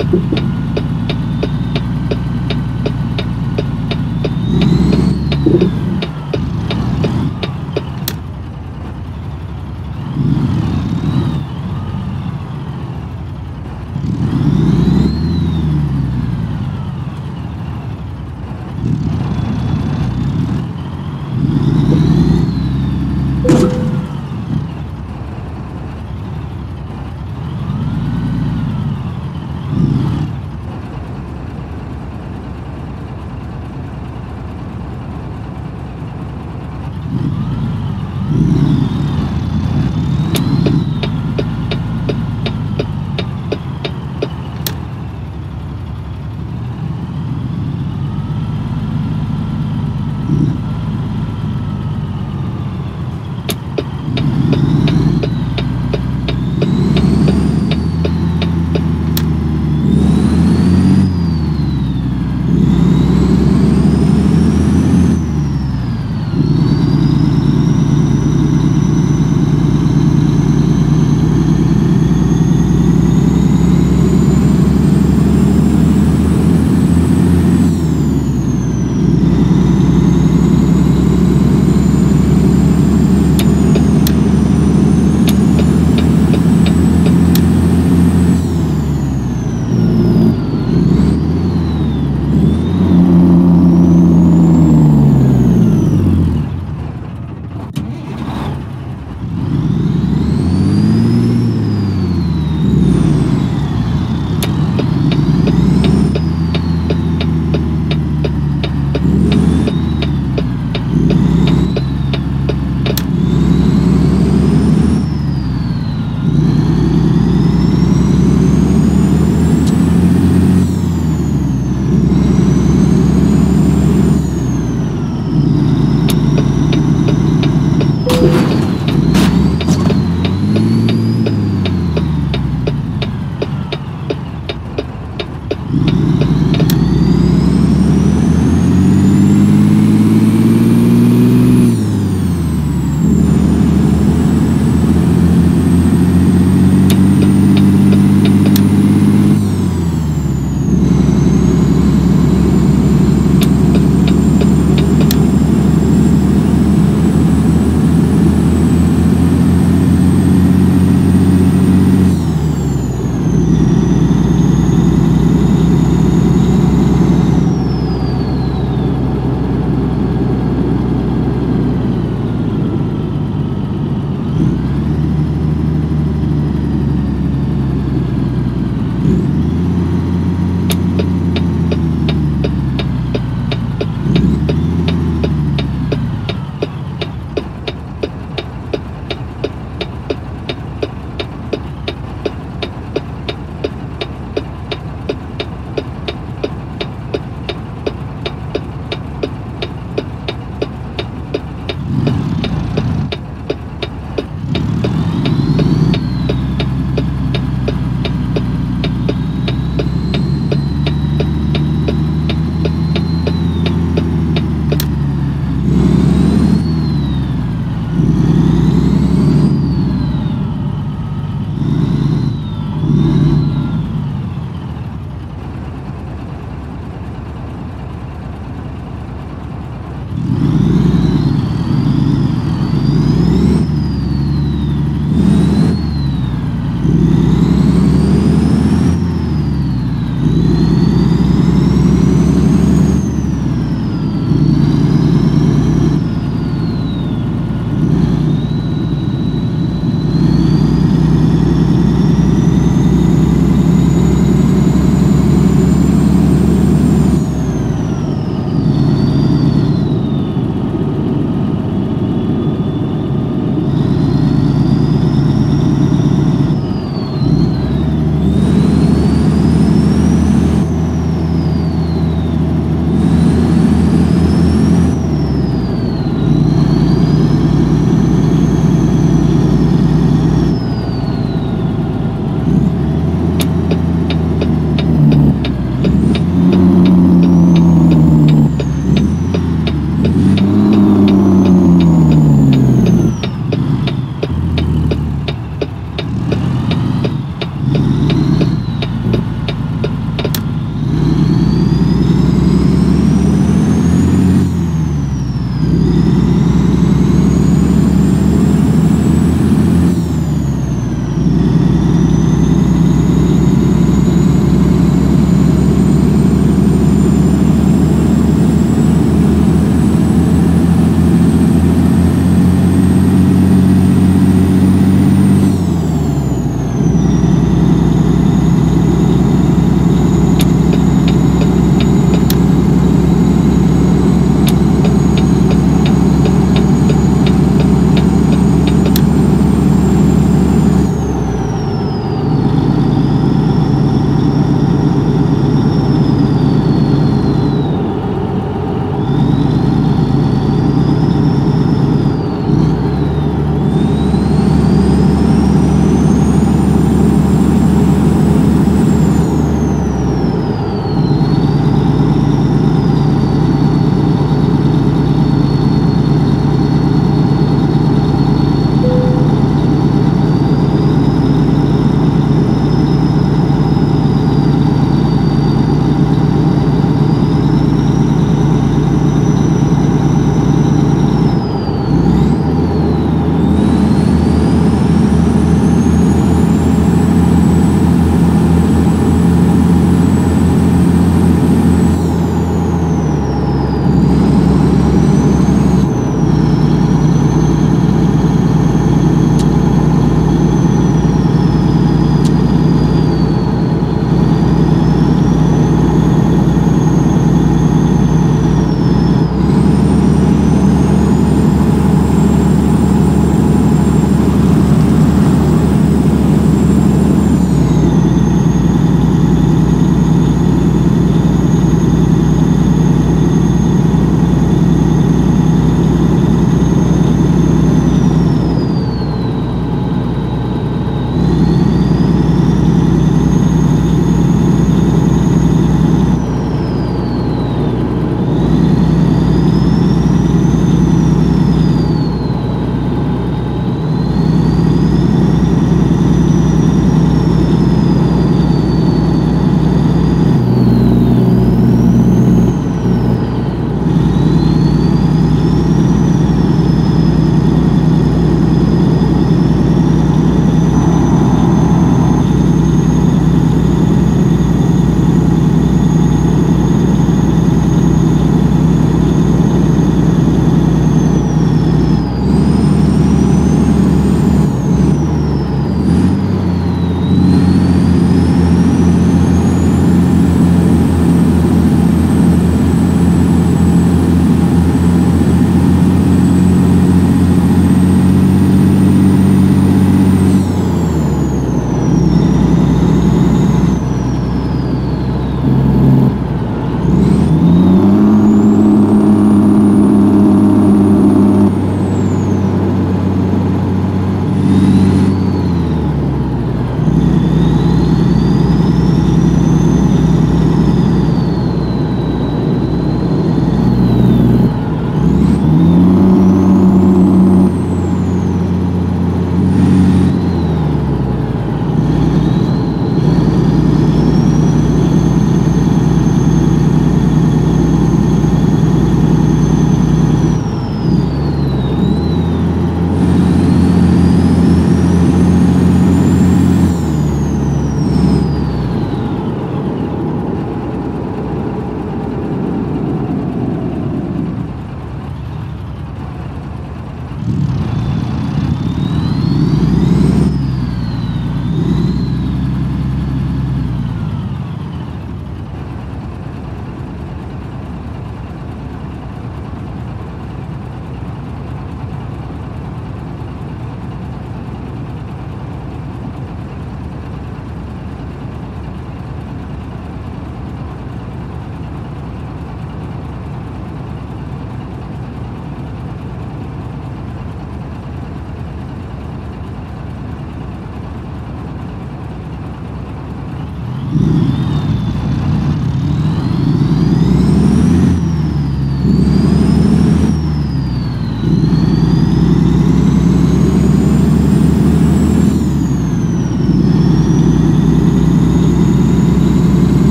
you.